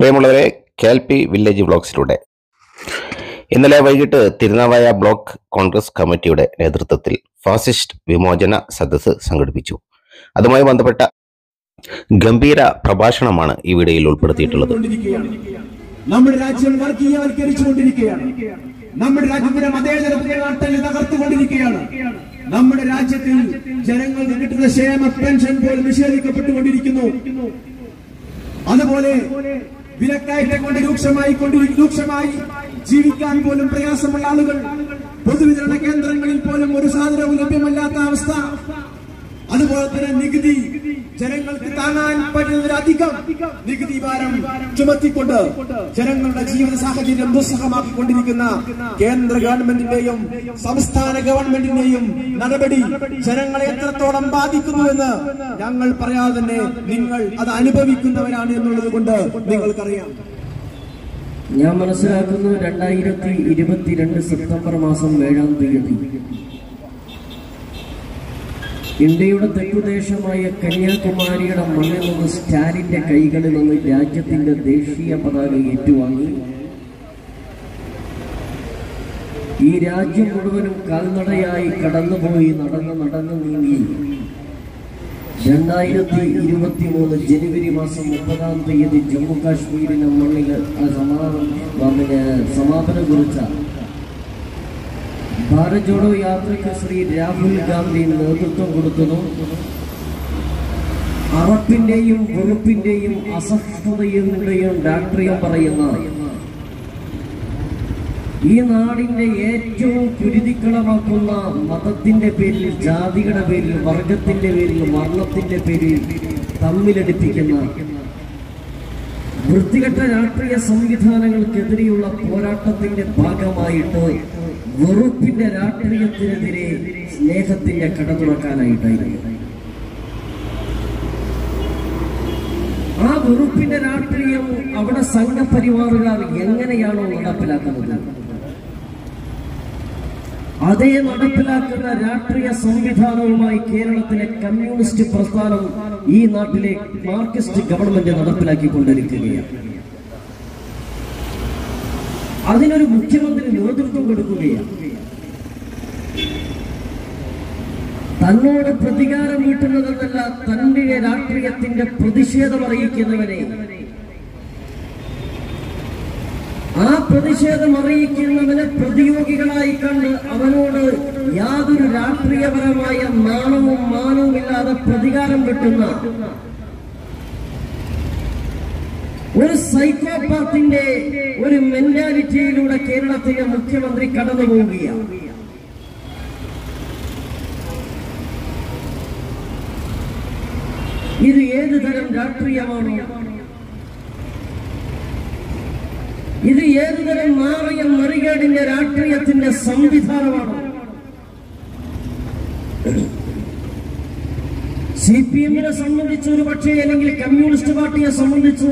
പ്രിയമുള്ളവരെ കേൽപി വില്ലേജ് ബ്ലോക്സിലൂടെ. ഇന്നലെ വൈകിട്ട് തിരുനാവായ ബ്ലോക്ക് കോൺഗ്രസ് കമ്മിറ്റിയുടെ നേതൃത്വത്തിൽ ഫാസിസ്റ്റ് വിമോചന സദസ്സ് സംഘടിപ്പിച്ചു. അതുമായി ബന്ധപ്പെട്ട ഗംഭീര പ്രഭാഷണമാണ് ഇവിടെയിൽ വീഡിയോയിൽ ഉൾപ്പെടുത്തിയിട്ടുള്ളത്. നമ്മുടെ രാജ്യം വർഗീയവൽക്കരിച്ചുകൊണ്ടിരിക്കുകയാണ് നമ്മുടെ രാജ്യത്തിന്റെ മതേതരത്തിന്റെ നാട്ടിൽ തകർത്തുകൊണ്ടിരിക്കുകയാണ്. നമ്മുടെ രാജ്യത്തിൽ ജനങ്ങൾക്ക് കിട്ടുന്ന ക്ഷേമ പെൻഷൻ പോലും നിഷേധിക്കപ്പെട്ടുകൊണ്ടിരിക്കുന്നു. അതുപോലെ വിലക്കയറ്റം കൊണ്ട് രൂക്ഷമായി കൊണ്ടിരി രൂക്ഷമായി ജീവിക്കാൻ പോലും പ്രയാസമുള്ള ആളുകൾ പൊതുവിതരണ കേന്ദ്രങ്ങളിൽ പോലും ഒരു സാധനവും ലഭ്യമല്ലാത്ത അവസ്ഥ. അതുപോലെ തന്നെ നികുതി ജനങ്ങൾക്ക് താങ്ങാൻ പറ്റുന്നതിലധികം നികുതി ഭാരം ചുമത്തിക്കൊണ്ട് ജനങ്ങളുടെ ജീവിത സാഹചര്യം ദുസ്സഹമാക്കിക്കൊണ്ടിരിക്കുന്ന കേന്ദ്ര ഗവൺമെന്റിന്റെയും സംസ്ഥാന ഗവൺമെന്റിന്റെയും നടപടി ജനങ്ങളെ എത്രത്തോളം ബാധിക്കുന്നുവെന്ന് ഞങ്ങൾ പറയാതെ തന്നെ നിങ്ങൾ അത് അനുഭവിക്കുന്നവരാണ് എന്നുള്ളത് കൊണ്ട് നിങ്ങൾക്കറിയാം. ഞാൻ മനസ്സിലാക്കുന്നത് രണ്ടായിരത്തി ഇരുപത്തിരണ്ട് സെപ്റ്റംബർ മാസം ഏഴാം തീയതി. ഇന്ത്യയുടെ തെക്കുദേശമായ കന്യാകുമാരിയുടെ മണ്ണിൽ നിന്ന് സ്റ്റാലിന്റെ കൈകളിൽ നിന്ന് രാജ്യത്തിന്റെ ദേശീയ പതാക ഏറ്റുവാങ്ങി. ഈ രാജ്യം മുഴുവനും കാൽനടയായി കടന്നുപോയി നടന്ന് നടന്ന് നീങ്ങി. രണ്ടായിരത്തി ഇരുപത്തി മൂന്ന് ജനുവരി മാസം മുപ്പതാം തീയതി ജമ്മു കാശ്മീരിലെ മണ്ണിൽ സമാപനം സമാപനം കുറിച്ച ഭാരത് ജോഡോ യാത്രയ്ക്ക് ശ്രീ രാഹുൽ ഗാന്ധി നേതൃത്വം കൊടുക്കുന്നു. അറപ്പിന്റെയും വെറുപ്പിന്റെയും അസഹിഷ്ണുതയുടെയും രാഷ്ട്രീയം പറയുന്ന ഈ നാടിന്റെ ഏറ്റവും കുരുതിക്കളമാക്കുന്ന മതത്തിന്റെ പേരിൽ ജാതിയുടെ പേരിൽ വർഗത്തിന്റെ പേരിൽ വർണത്തിന്റെ പേരിൽ തമ്മിലടിപ്പിക്കുന്ന വൃത്തികെട്ട രാഷ്ട്രീയ സംവിധാനങ്ങൾക്കെതിരെയുള്ള പോരാട്ടത്തിന്റെ ഭാഗമായിട്ട് വെറുപ്പിന്റെ രാഷ്ട്രീയത്തിനെതിരെ സ്നേഹത്തിന്റെ കട തുറക്കാനായിട്ടായിരുന്നു ആ വെറുപ്പിന്റെ രാഷ്ട്രീയം അവിടെ സംഘപരിവാറുകാർ എങ്ങനെയാണോ നടപ്പിലാക്കുന്നത്? അതേ നടപ്പിലാക്കുന്ന രാഷ്ട്രീയ സംവിധാനവുമായി കേരളത്തിലെ കമ്മ്യൂണിസ്റ്റ് പ്രസ്ഥാനം ഈ നാട്ടിലെ മാർക്സിസ്റ്റ് ഗവൺമെന്റ് നടപ്പിലാക്കിക്കൊണ്ടിരിക്കുകയാണ്. അതിനൊരു മുഖ്യമന്ത്രി നേതൃത്വം കൊടുക്കുകയാണ്. തന്നോട് പ്രതികാരം വീട്ടുന്നതെന്നല്ല തന്റെ രാഷ്ട്രീയത്തിന്റെ പ്രതിഷേധം അറിയിക്കുന്നവനെ. ആ പ്രതിഷേധം അറിയിക്കുന്നവനെ പ്രതിയോഗികളായി കണ്ട് അവനോട് യാതൊരു രാഷ്ട്രീയപരമായ നാണവും മാനവും ഇല്ലാതെ പ്രതികാരം കിട്ടുന്ന ഒരു സൈക്കോപാത്തിന്റെ ഒരു മെന്റാലിറ്റിയിലൂടെ കേരളത്തിലെ മുഖ്യമന്ത്രി കടന്നു പോവുകയാണ് ഇത് ഏത് തരം രാഷ്ട്രീയമാണോ? ഇത് ഏത് തരം മാറിയ മറികേടിന്റെ രാഷ്ട്രീയത്തിന്റെ സംവിധാനമാണോ? സി പി എമ്മിനെ സംബന്ധിച്ച് ഒരു പക്ഷേ അല്ലെങ്കിൽ കമ്മ്യൂണിസ്റ്റ് പാർട്ടിയെ സംബന്ധിച്ചു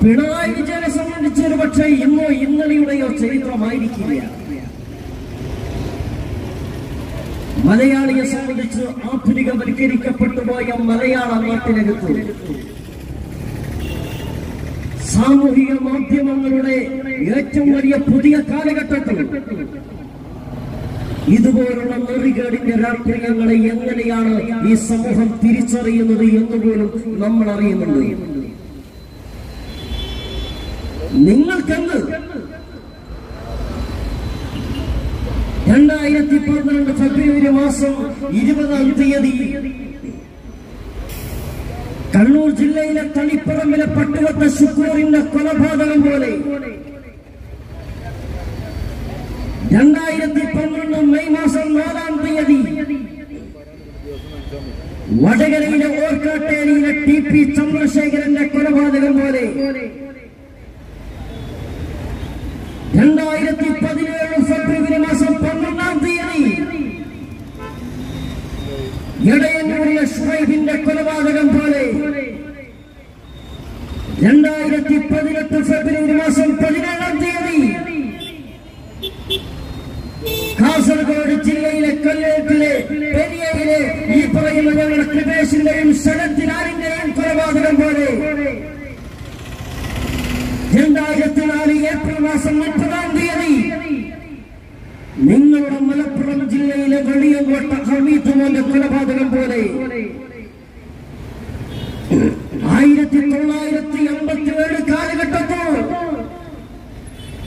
പിണറായി വിജയനെ സംബന്ധിച്ച് ഒരു പക്ഷേ ഇന്നോ ഇന്നലെയുടെയോ ചരിത്രമായിരിക്കില്ല. മലയാളിയെ സംബന്ധിച്ച് ആധുനികവൽക്കരിക്കപ്പെട്ടു പോയ മലയാള നാട്ടിനകത്ത് സാമൂഹിക മാധ്യമങ്ങളുടെ ഏറ്റവും വലിയ പുതിയ കാലഘട്ടത്തിൽ ഇതുപോലുള്ള നെറികേടിന്റെ രാഷ്ട്രീയങ്ങളെ എങ്ങനെയാണ് ഈ സമൂഹം തിരിച്ചറിയുന്നത് എന്നുപോലും നമ്മൾ അറിയുന്നുണ്ട്. നിങ്ങൾക്കെന്ന് രണ്ടായിരത്തി പന്ത്രണ്ട് ഫെബ്രുവരി മാസം ഇരുപതാം തീയതി കണ്ണൂർ ജില്ലയിലെ തളിപ്പറമ്പിലെ പട്ടുവത്ത ശുക്രൂറിന്റെ കൊലപാതകം പോലെ രണ്ടായിരത്തി പന്ത്രണ്ട് മെയ് മാസം നാലാം തീയതി വടകരയിലെ ഓർക്കാട്ടേരിയിലെ ടി പി ചന്ദ്രശേഖരന്റെ കൊലപാതകം പോലെ രണ്ടായിരത്തി പതിനേഴ് ഫെബ്രുവരി മാസം പന്ത്രണ്ടാം തീയതി ഇടയന്നൂരിലെ ഷുഹൈബിന്റെ കൊലപാതകം പോലെ രണ്ടായിരത്തി പതിനെട്ട് ഫെബ്രുവരി മാസം പതിനേഴാം തീയതി കാസർഗോഡ് ജില്ലയിലെ കല്ലേട്ടിലെ പെരിയയിലെ ഈ പറയുന്ന ഞങ്ങളുടെ കൃപേശിന്റെയും ശരത്തിനാരിന്റെയും കൊലപാതകം പോലെ മാസം മുപ്പതാം തീയതി. നിങ്ങളുടെ മലപ്പുറം ജില്ലയിലെ വെളിയങ്കോട്ട കോട്ട മോന്റെ കൊലപാതകം പോലെ. ആയിരത്തി തൊള്ളായിരത്തി അമ്പത്തി ഏഴ് കാലഘട്ടത്തിൽ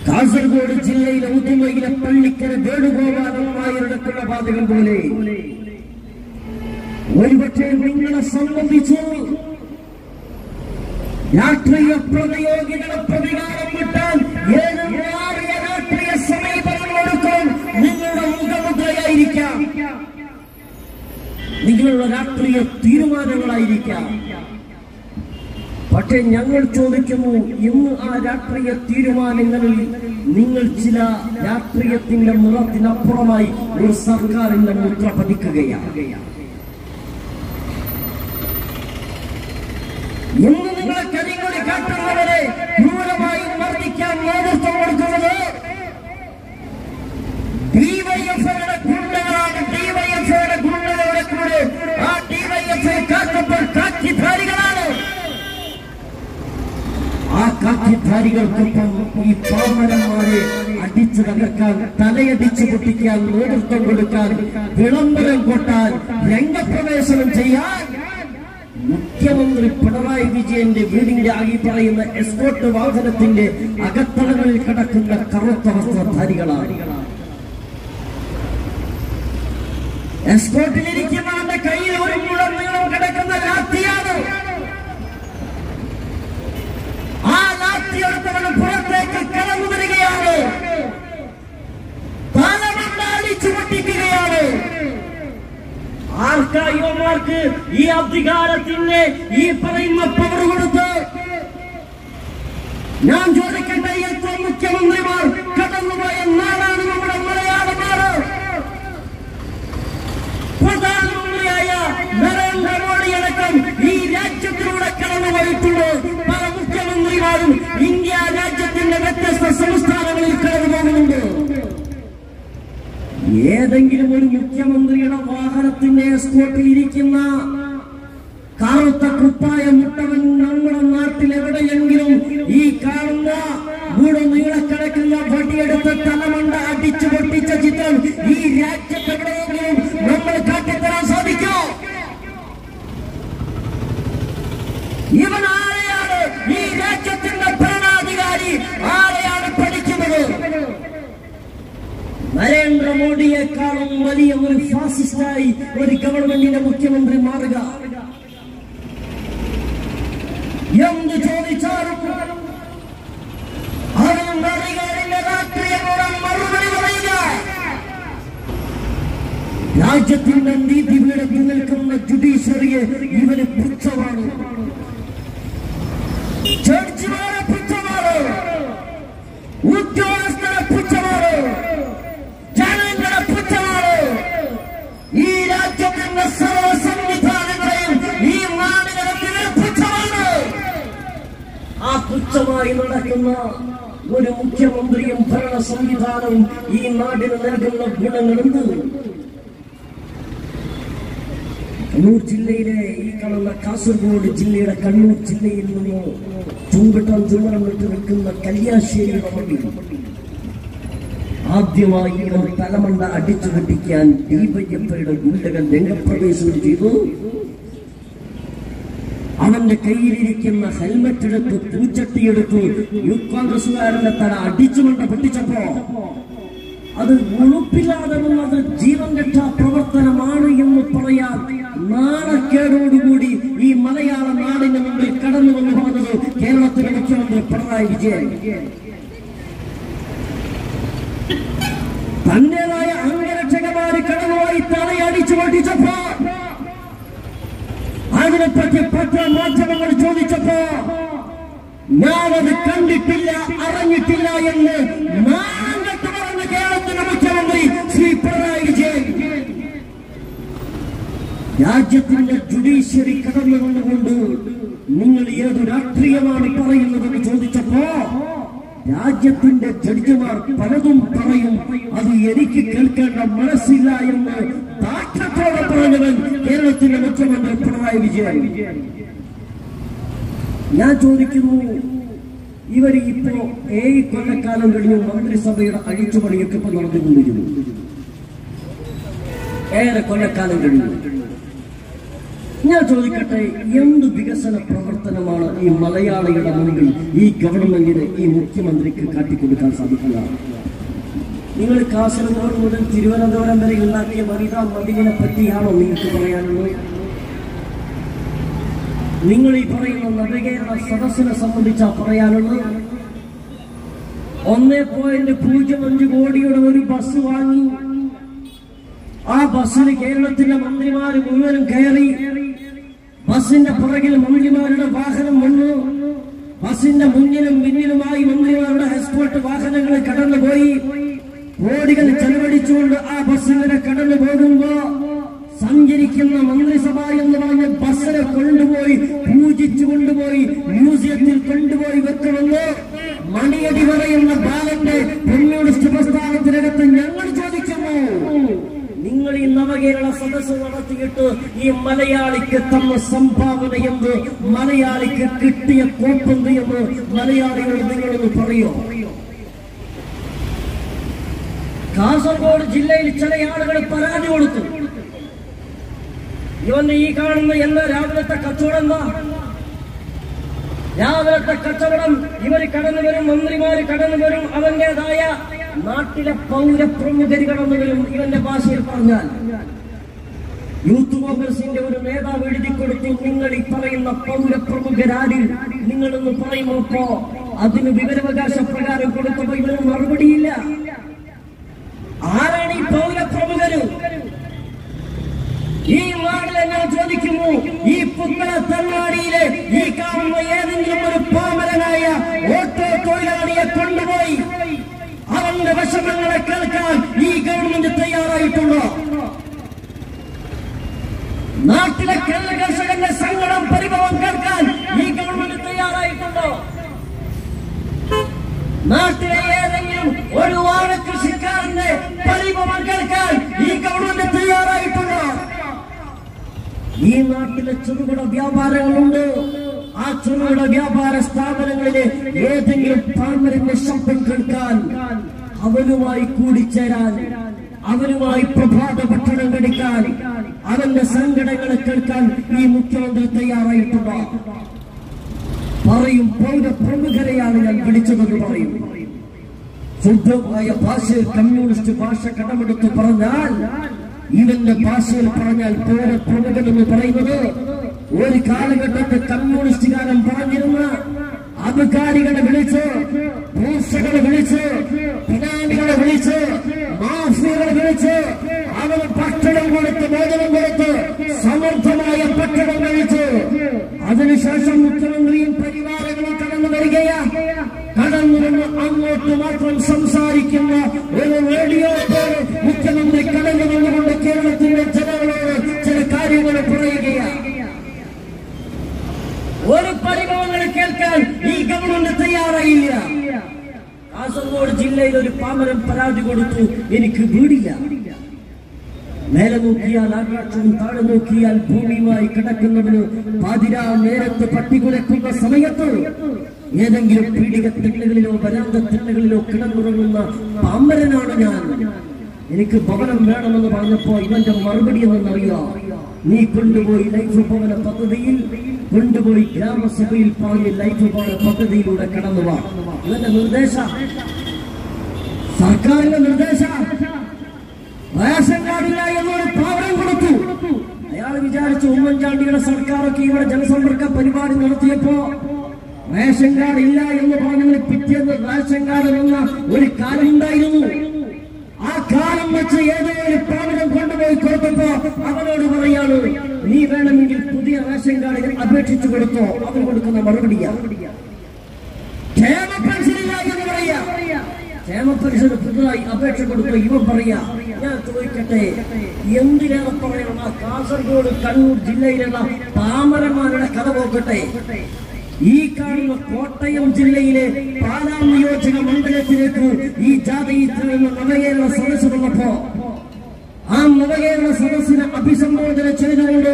കാസർഗോഡ് ജില്ലയിലെ ഉദുമയിലെ പള്ളിക്കര വേണുഗോപാലൻ നായരുടെ കൊലപാതകം പോലെ. ഒരുപക്ഷെ നിങ്ങളെ സംബന്ധിച്ച് രാഷ്ട്രീയ പ്രതിയോഗികളെ പ്രതികാരം വിട്ടാൽ ഏത് മാറിയ രാഷ്ട്രീയ സമീപനങ്ങളെടുക്കും നിങ്ങളുടെ മുഖമുദ്രയായിരിക്കാം. നിങ്ങളുടെ രാഷ്ട്രീയ തീരുമാനങ്ങളായിരിക്കാം. പക്ഷെ ഞങ്ങൾ ചോദിക്കുന്നു ഇന്ന് ആ രാഷ്ട്രീയ തീരുമാനങ്ങളിൽ നിങ്ങൾ ചില രാഷ്ട്രീയത്തിന്റെ നിറത്തിനപ്പുറമായി ഒരു സർക്കാരിന്റെ മുദ്ര പതിക്കുകയാണ്. ഇന്ന് നിങ്ങളെ കരിങ്കൊടി കാട്ടുന്നവരെ ക്രൂരമായി മർദ്ദിക്കാൻ നേതൃത്വം കൊടുക്കുന്നത് ഡിവൈഎഫ്ഐയുടെ ഗുണ്ടകളാണ് ഡിവൈഎഫ്ഐയുടെ ഗുണ്ടകളുടെ കൂടെ ആ ഡിവൈഎഫ്ഐ കാക്കപ്പോൾ കാക്കിധാരികളാണ് ആ കാക്കിധാരികൾക്കൊപ്പം ഈ പാമരന്മാരെ അടിച്ചു തകർക്കാൻ തലയടിച്ചു പൊട്ടിക്കാൻ നേതൃത്വം കൊടുക്കാൻ വിളംബരം കൊട്ടാൻ രംഗപ്രവേശനം ചെയ്യാൻ മുഖ്യമന്ത്രി പിണറായി വിജയന്റെ വീടിന്റെ ആകി പറയുന്ന എസ്കോട്ട് വാഹനത്തിന്റെ അകത്തളങ്ങളിൽ കിടക്കുന്ന കറുത്ത വസ്ത്രധാരികളാണ് എസ്കോട്ടിലിരിക്കുന്നവന്റെ കയ്യിൽ ഒരു മുഴം നീളം കിടക്കുന്ന ലാത്തിയാണ്. ആ ലാത്തി എടുത്തവന് പുറത്തേക്ക് കടന്നു ആർക്കായിവന്മാർക്ക് ഈ അധികാരത്തിന് ഈ പറയുന്ന പവർ കൊടുത്ത് ഞാൻ ചോദിക്കട്ടെ ഏറ്റവും മുഖ്യമന്ത്രിമാർ കടന്നുപോയ നാടാണ് നമ്മുടെ മലയാള നാട്. പ്രധാനമന്ത്രിയായ നരേന്ദ്രമോദി അടക്കം ഈ രാജ്യത്തിലൂടെ കടന്നുപോയിട്ടുണ്ട് പല മുഖ്യമന്ത്രിമാരും ഇന്ത്യ രാജ്യത്തിന്റെ വ്യത്യസ്ത സംസ്ഥാനങ്ങളിൽ കടന്നു പോകുന്നുണ്ട്. ഏതെങ്കിലും ഒരു മുഖ്യമന്ത്രിയുടെ വാഹനത്തിന്റെ എസ്കോട്ടിൽ ഇരിക്കുന്ന കറുത്ത കുപ്പായ മുട്ടവൻ നമ്മുടെ നാട്ടിൽ എവിടെയെങ്കിലും ഈ കാണുന്ന മൂടെ നീളക്കിടക്കുന്ന വടിയെടുത്ത് തലമുണ്ട അടിച്ചു പൊട്ടിച്ച ചിത്രം ഈ രാജ്യത്ത് എവിടെയെങ്കിലും നമ്മൾ കാട്ടിത്തരാൻ സാധിക്കോ ഇവൻ ആരെയാണ് ഈ രാജ്യത്തിന്റെ ഭരണാധികാരി ആരെയാണ് പഠിക്കുന്നത് നരേന്ദ്രമോദിയെക്കാളും വലിയ ഒരു ഒരു ഗവൺമെന്റിന്റെ മുഖ്യമന്ത്രി മാറുക. പുച്ഛമായി നടക്കുന്ന ഒരു മുഖ്യമന്ത്രിയും ഭരണ സംവിധാനവും ഈ നാടിന് നൽകുന്ന ഗുണങ്ങളുണ്ട്. കണ്ണൂർ ജില്ലയിലെ ഈ കാണുന്ന കാസർഗോഡ് ജില്ലയുടെ കണ്ണൂർ ജില്ലയിൽ നിന്ന് ചുങ്കട്ടം ചുമരം വിട്ട് നിൽക്കുന്ന കല്യാശ്ശേരിയുടെ മണ്ണിൽ ആദ്യമായി ഇവർ തലമണ്ട അടിച്ചു കെട്ടിക്കാൻ ദീപയ്യപ്പയുടെ ഗുണ്ടകൾ രംഗപ്രവേശനം ചെയ്തു. അവന്റെ കയ്യിലിരിക്കുന്ന ഹെൽമെറ്റ് എടുത്ത് പൂച്ചട്ടി എടുത്ത് യൂത്ത് കോൺഗ്രസുകാരന്റെ തല അടിച്ചുകൊണ്ട് പൊട്ടിച്ചപ്പോ അത് ഉളുപ്പില്ലാതെ വന്നത് ജീവൻ രക്ഷാ പ്രവർത്തനമാണ് എന്ന് പറയാൻ നാണക്കേടോടുകൂടി ഈ മലയാള നാടിന് മുമ്പിൽ കടന്നു വന്നു പോകുന്നത് കേരളത്തിലെ മുഖ്യമന്ത്രി പിണറായി വിജയൻ. തന്റേതായ അംഗരക്ഷകമാര് കടന്നുപോയി തലയടിച്ചു പൊട്ടിച്ചപ്പോ അതിനെപ്പറ്റി പത്ര മാധ്യമങ്ങൾ ചോദിച്ചപ്പോ ഞാനത് കണ്ടിട്ടില്ല അറിഞ്ഞിട്ടില്ല എന്ന് നാങ്കട്ട് പറഞ്ഞ കേരളത്തിന്റെ മുഖ്യമന്ത്രി ശ്രീ പിണറായി വിജയൻ. രാജ്യത്തിന്റെ ജുഡീഷ്യറി കടന്നു വന്നുകൊണ്ട് നിങ്ങൾ ഏത് രാഷ്ട്രീയമാണ് പറയുന്നതെന്ന് ചോദിച്ചപ്പോ രാജ്യത്തിന്റെ ജഡ്ജിമാർ പലതും പറയും അത് എനിക്ക് കേൾക്കേണ്ട മനസ്സില്ല എന്ന് താക്ഷത്തോടെ പറഞ്ഞവൻ കേരളത്തിന്റെ മുഖ്യമന്ത്രി പിണറായി വിജയൻ. ഞാൻ ചോദിക്കുന്നു ഇവർ ഇപ്പോ ഏഴ് കൊല്ലക്കാലം കഴിഞ്ഞു മന്ത്രിസഭയുടെ അഴിച്ചുപണിയൊക്കെ ഇപ്പൊ നടന്നുകൊണ്ടിരുന്നു ഏറെ കൊല്ലക്കാലം കഴിഞ്ഞു. ഞാൻ ചോദിക്കട്ടെ എന്ത് വികസന പ്രവർത്തനമാണ് ഈ മലയാളികളുടെ മുന്നിൽ ഈ ഗവൺമെന്റിന് ഈ മുഖ്യമന്ത്രിക്ക് കാട്ടിക്കൊടുക്കാൻ സാധിക്കുക നിങ്ങൾ കാസർഗോഡ് മുതൽ തിരുവനന്തപുരം വരെ ഉണ്ടാക്കിയ വനിതാ മതിലിനെ പറ്റിയാണോ നിങ്ങൾക്ക് പറയാനുള്ളത്? നിങ്ങൾ ഈ പറയുന്ന നവകേരള സദസ്സിനെ സംബന്ധിച്ചാ പറയാനുള്ളത്? ഒന്നേ പോയിന്റ് പൂജ്യം അഞ്ച് കോടിയുടെ ഒരു ബസ് വാങ്ങി. ആ ബസ്സിന് കേരളത്തിലെ മന്ത്രിമാർ മുഴുവനും കയറി. ബസിന്റെ പുറകിൽ മന്ത്രിമാരുടെ വാഹനം വന്നു. ബസിന്റെ മുന്നിലും പിന്നിലുമായി മന്ത്രിമാരുടെ ഹെസ്പോർട്ട് വാഹനങ്ങൾ കടന്നുപോയി. കോടികൾ ചെലവഴിച്ചുകൊണ്ട് ആ ബസ് ഇങ്ങനെ കടന്നു പോകുമ്പോ സഞ്ചരിക്കുന്ന മന്ത്രിസഭ എന്ന് പറഞ്ഞ ബസ്സിനെ കൊണ്ടുപോയി പൂജിച്ചു കൊണ്ടുപോയി മ്യൂസിയത്തിൽ കൊണ്ടുപോയി വെക്കണമെന്ന് മണിയടി പറയുന്ന ബാലന്റെ കമ്മ്യൂണിസ്റ്റ് പ്രസ്ഥാനത്തിനകത്ത് ഞങ്ങൾ ചോദിക്കുന്നു. നിങ്ങൾ ഈ നവകേരള സദസ് നടത്തിയിട്ട് ഈ മലയാളിക്ക് തന്ന സംഭാവന എന്ത്? മലയാളിക്ക് കിട്ടിയ കോപ്പെന്ത് എന്ന് മലയാളികൾ നിങ്ങളൊന്ന് പറയോ? കാസർഗോഡ് ജില്ലയിൽ ചില ആളുകൾ പരാതി കൊടുത്തു. ഇവന്റെ ഈ കാണുന്ന എന്ന രാവിലത്തെ കച്ചവടം രാവിലത്തെ കച്ചവടം ഇവർ കടന്നു വരും മന്ത്രിമാര് കടന്നു വരും അവന്റേതായ നാട്ടിലെ പൗരപ്രമുഖര് കടന്നു വരും ഇവന്റെ ഭാഷയിൽ പറഞ്ഞാൽ. യൂത്ത് കോൺഗ്രസിന്റെ ഒരു നേതാവ് എഴുതി കൊടുത്തു നിങ്ങൾ ഈ പറയുന്ന പൗരപ്രമുഖരാരിൽ നിങ്ങളൊന്ന് പറയുമ്പോ അതിന് വിവരാവകാശ പ്രകാരം കൊടുത്തപ്പോ ഇവന് മറുപടിയില്ല. ആരാണ് ഈ പൗരപ്രമുഖര് ഈ നാട്ടിലെ ഞാൻ ചോദിക്കുന്നു ഈ പുത്തന തന്നാടിയിലെ ഈ കാണുന്ന ഏതെങ്കിലും ഒരു പാമരനായ ഓട്ടോ തൊഴിലാളിയെ കൊണ്ടുപോയി അവന്റെ വിഷമങ്ങളെ കേൾക്കാൻ ഈ ഗവൺമെന്റ് തയ്യാറായിട്ടുണ്ടോ? നാട്ടിലെ കേരള കർഷകന്റെ സങ്കടം പരിഭവം കേൾക്കാൻ ഈ ഗവൺമെന്റ് തയ്യാറായിട്ടുണ്ടോ? നാട്ടിലെ ഏതെങ്കിലും ഈ നാട്ടിലെ ചെറുകിട വ്യാപാരങ്ങളുണ്ട് ആ ചെറുകിട വ്യാപാര സ്ഥാപനങ്ങളിലെ ഏതെങ്കിലും പാർമരന്റെ ശബ്ദം കേൾക്കാൻ അവനുമായി കൂടിച്ചേരാൻ അവനുമായി പ്രഭാത ഭക്ഷണം കഴിക്കാൻ അവന്റെ സങ്കടങ്ങളെ കേൾക്കാൻ ഈ മുഖ്യമന്ത്രി തയ്യാറായിട്ടുണ്ടോ? പറയും പൗര പ്രമുഖരെയാണ് ഞാൻ വിളിച്ചതെന്ന് പറയും. ശുദ്ധമായ ഭാഷയിൽ കമ്മ്യൂണിസ്റ്റ് ഭാഷ കടമെടുത്ത് പറഞ്ഞാൽ ഇവന്റെ ഭാഷയിൽ പറഞ്ഞാൽ പൗരപ്രമുഖൻ എന്ന് പറയുന്നത് ഒരു കാലഘട്ടത്തെ കമ്മ്യൂണിസ്റ്റുകാരൻ പറഞ്ഞിരുന്ന അധികാരികളെ വിളിച്ച് ഭൂഷകളെ വിളിച്ച് പിതാമികളെ വിളിച്ച് മാഫിയകളെ വിളിച്ച് അവന് ഭക്ഷണം കൊടുത്ത് മോചനം കൊടുത്ത് സമൃദ്ധമായ ഭക്ഷണം കഴിച്ച് അതിനുശേഷം മുഖ്യമന്ത്രിയും പരിവാരങ്ങളും കടന്നു വരികയാ. കടന്നു വന്ന് അങ്ങോട്ട് മാത്രം സംസാരിക്കുന്ന ഒരു റേഡിയോ പോലെ മുഖ്യമന്ത്രി കടന്നു വന്നുകൊണ്ട് കേരളത്തിന്റെ ജനങ്ങളോട് ചില കാര്യങ്ങൾ പറയുകയാണ്. ഒരു പരിഭവങ്ങൾ കേൾക്കാൻ ഈ ഗവൺമെന്റ് തയ്യാറായില്ല. കാസർഗോഡ് ജില്ലയിൽ ഒരു പാമരം പരാതി കൊടുത്തു. എനിക്ക് വീടില്ല. മേലെ നോക്കിയാൽ ആകാശവും താഴെ നോക്കിയാൽ ഭൂമിയുമായി കിടക്കുന്നവന് പാതിരാ നേരത്ത് പട്ടി കുലക്കുന്ന സമയത്ത് ഏതെങ്കിലും പീഡിക തിണ്ണകളിലോ വരാന്ത തിണ്ണകളിലോ കിടന്നുറങ്ങുന്ന പാമ്പരനാണ് ഞാൻ. എനിക്ക് ഭവനം വേണമെന്ന് പറഞ്ഞപ്പോ ഇവന്റെ മറുപടി എന്തെന്നറിയോ നീ കൊണ്ടുപോയി ലൈഫ് ഭവന പദ്ധതിയിൽ കൊണ്ടുപോയി ഗ്രാമസഭയിൽ പറഞ്ഞ് ലൈഫ് ഭവന പദ്ധതിയിലൂടെ കടന്നു ഇവന്റെ നിർദ്ദേശ? സർക്കാരിന്റെ നിർദ്ദേശ? റേഷൻ കാർഡില്ല എന്നൊരു പാവനം കൊടുത്തു. അയാൾ വിചാരിച്ചു ഉമ്മൻചാണ്ടിയുടെ സർക്കാരൊക്കെ ഇവിടെ ജനസമ്പർക്ക പരിപാടി നടത്തിയപ്പോ റേഷൻ കാർഡ് ഇല്ല എന്ന് പറഞ്ഞതിന് പിറ്റേന്ന് റേഷൻ കാർഡ് എന്ന ഒരു കാര്യം ഉണ്ടായിരുന്നു. ആ കാലം വെച്ച് ഏതോ ഒരു കൊണ്ടുപോയി കൊടുത്തപ്പോ അവനോട് പറയാണ് നീ വേണമെങ്കിൽ പുതിയ റേഷൻ കാർഡിന് അപേക്ഷിച്ചു കൊടുത്തോ? അവൻ കൊടുക്കുന്ന മറുപടിയാ. ക്ഷേമ പെൻഷനില്ല എന്ന് പറയാ. പുതുതായി അപേക്ഷ കൊടുത്തു ഇവൻ പറയാ ഞാൻ ചോദിക്കട്ടെ എന്തിനാണ് പറയണം കാസർഗോഡ് കണ്ണൂർ ജില്ലയിലുള്ള പാമരന്മാരുടെ കഥ പോക്കട്ടെ? ഈ കാണുന്ന കോട്ടയം ജില്ലയിലെ പാലാം നിയോജക മണ്ഡലത്തിലേക്ക് ഈ നിന്ന് നവകേരള സദസ് വന്നപ്പോ ആ നവകേരള സദസ്സിനെ അഭിസംബോധന ചെയ്തുകൊണ്ട്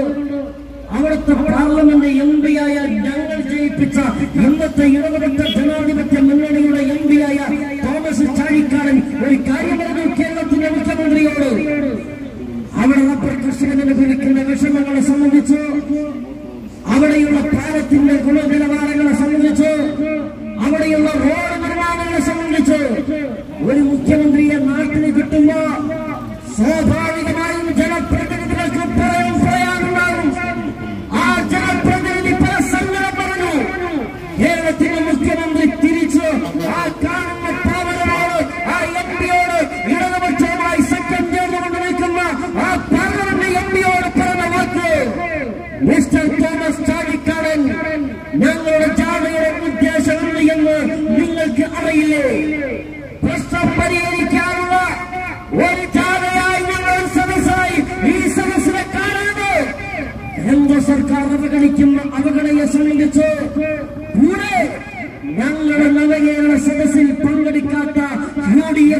അവിടുത്തെ പാർലമെന്റ് എം പി ആയ ഞങ്ങൾ ജയിപ്പിച്ച ഇന്നത്തെ ഇടപെട്ട ജനാധിപത്യ മുന്നണിയുടെ എം പി ആയ തോമസ് ചാഴിക്കാടൻ ഒരു കാര്യം പറഞ്ഞു കേരളത്തിന്റെ മുഖ്യമന്ത്രിയോട്. അവിടെ റബ്ബർ കർഷകന് വിഷമങ്ങളെ സംബന്ധിച്ച് അവിടെയുള്ള പാലത്തിന്റെ ഗുണനിലവാരങ്ങളെ സംബന്ധിച്ച്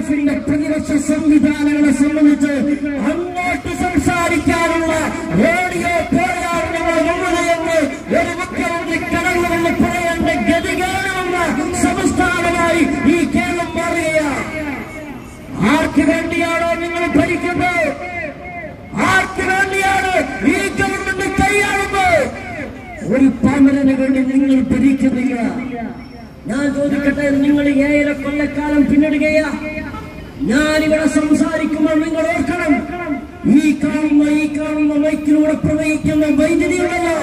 എഫിന്റെ പ്രതിപക്ഷ സംവിധാനങ്ങളെ സംബന്ധിച്ച് അങ്ങോട്ട് സംസാരിക്കാനുള്ള റേഡിയോ പോരാണ് ഞങ്ങൾ വന്നതെന്ന് ഒരു മുഖ്യമന്ത്രി കടന്നുവെന്ന് പറയേണ്ട ഗതികേടുമെന്ന സംസ്ഥാനമായി ഈ കേരളം മാറുകയാണ്. ആർക്ക് വേണ്ടിയാണോ നിങ്ങൾ ഭരിക്കുന്നത്? ആർക്ക് വേണ്ടിയാണ് ഈ ഗവൺമെന്റ് കൈയാളുന്നത്? ഒരു പാമരന് വേണ്ടി നിങ്ങൾ ഭരിക്കുന്നില്ല. ഞാൻ ചോദിക്കട്ടെ നിങ്ങൾ ഏഴര കൊല്ലക്കാലം പിന്നിടുകയാ? ഞാനിവിടെ സംസാരിക്കുമ്പോൾ നിങ്ങൾ ഓർക്കണം. ഈ കാണുന്ന ഈ കാണുന്ന മൈക്കിലൂടെ പ്രവഹിക്കുന്ന വൈദ്യുതി ഉണ്ടല്ലോ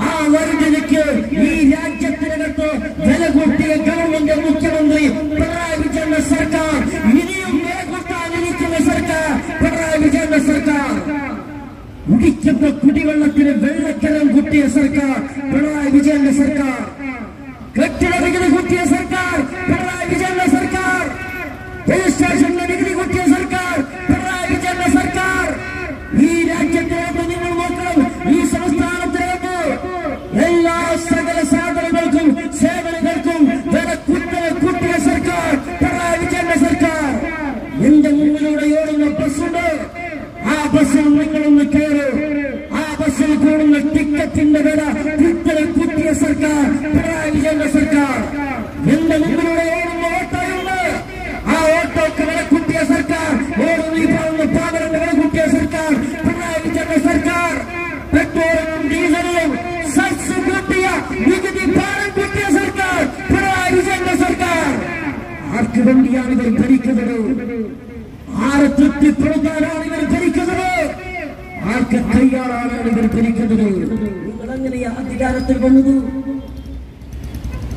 ആ വൈദ്യുതിക്ക് ഈ രാജ്യത്തിനകത്ത് വില കൂട്ടിയ ഗവൺമെന്റ് മുഖ്യമന്ത്രി പിണറായി വിജയന്റെ സർക്കാർ ഇനിയും വില സർക്കാർ പിണറായി സർക്കാർ. കുടിക്കുന്ന കുടിവെള്ളത്തിന് വെള്ളക്കരം കുട്ടിയ സർക്കാർ പിണറായി വിജയന്റെ സർക്കാർ. കെട്ടിട ടിക്കറ്റിന്റെ വില കുത്തല കുത്തിയ സർക്കാർ പിണറായി വിജയന്റെ സർക്കാർ എന്റെ മുന്നിലൂടെ ഓടുന്ന ഓട്ടോയുണ്ട് ആ ഓട്ടോക്ക് വില കുത്തിയ സർക്കാർ ഓടുന്ന ഈ പറയുന്ന പാതറിന്റെ വില കുത്തിയ സർക്കാർ പിണറായി വിജയന്റെ സർക്കാർ പെട്രോളിനും ഡീസലിനും സെസ് കൂട്ടിയ നികുതി ഭാരം കൂട്ടിയ സർക്കാർ പിണറായി വിജയന്റെ സർക്കാർ ആർക്ക് വേണ്ടിയാണ് ഇവർ ഭരിക്കുന്നത് ആരെ തൃപ്തിപ്പെടുത്താനാണ് ഇവർ ആർക്ക് കൈയാളാനാണ് ഇവർ ഭരിക്കുന്നത് നിങ്ങൾ എങ്ങനെയാ അധികാരത്തിൽ വന്നത്?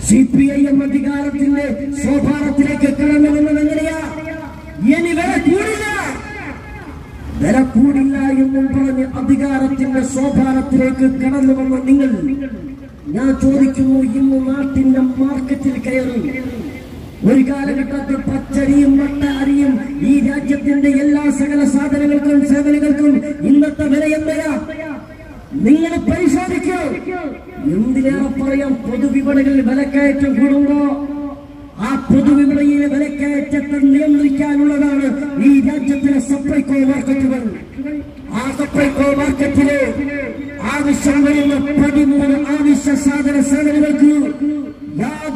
സി പി ഐ എം അധികാരത്തിന്റെ സ്വഭാവത്തിലേക്ക് വന്നത് എങ്ങനെയാ? ഇനി വില കൂടില്ല. വില കൂടില്ല എന്നും പറഞ്ഞ് അധികാരത്തിന്റെ സ്വഭാവത്തിലേക്ക് കടന്നു വന്ന നിങ്ങൾ ഞാൻ ചോദിക്കുന്നു ഇന്ന് നാട്ടിന്റെ മാർക്കറ്റിൽ കയറി ഒരു കാലഘട്ടത്തിൽ പച്ചരിയും വട്ട അരിയും ഈ രാജ്യത്തിന്റെ എല്ലാ സകല സാധനങ്ങൾക്കും സേവനങ്ങൾക്കും ഇന്നത്തെ വില എന്തയാ? നിങ്ങൾ പരിശോധിക്കൂ. എന്തിനാ പറയാം പൊതുവിപണികളിൽ വിലക്കയറ്റം കൂടുമ്പോ? ആ പൊതുവിപണിയിലെ വിലക്കയറ്റത്തെ നിയന്ത്രിക്കാനുള്ളതാണ് ഈ രാജ്യത്തിലെ സപ്ലൈകോ മാർക്കറ്റുകൾ ആ സപ്ലൈകോ മാർക്കറ്റിലെ ആവശ്യം വരുന്ന പതിമൂന്ന് ആവശ്യ സാധന സേവനങ്ങൾക്ക് യാതൊരു